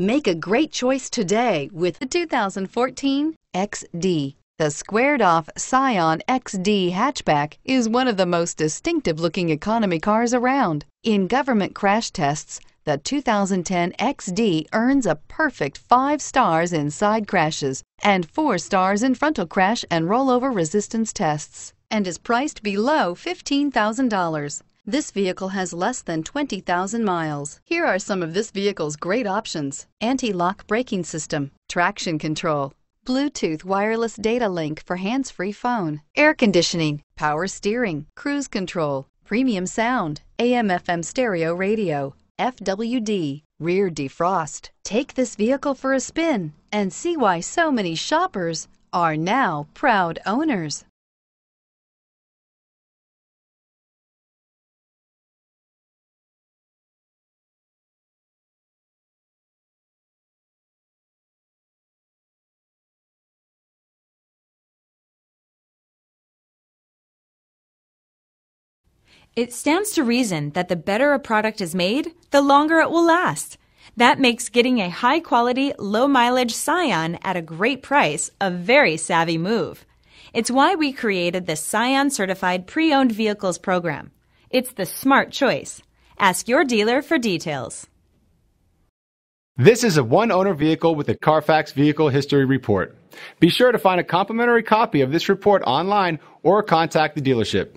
Make a great choice today with the 2014 XD. The squared-off Scion XD hatchback is one of the most distinctive-looking economy cars around. In government crash tests, the 2010 XD earns a perfect 5 stars in side crashes and 4 stars in frontal crash and rollover resistance tests and is priced below $15,000. This vehicle has less than 20,000 miles. Here are some of this vehicle's great options. Anti-lock braking system, traction control, Bluetooth wireless data link for hands-free phone, air conditioning, power steering, cruise control, premium sound, AM FM stereo radio, FWD, rear defrost. Take this vehicle for a spin and see why so many shoppers are now proud owners. It stands to reason that the better a product is made, the longer it will last. That makes getting a high quality, low mileage Scion at a great price a very savvy move. It's why we created the Scion Certified Pre Owned Vehicles program. It's the smart choice. Ask your dealer for details. This is a one owner vehicle with a Carfax Vehicle History Report. Be sure to find a complimentary copy of this report online or contact the dealership.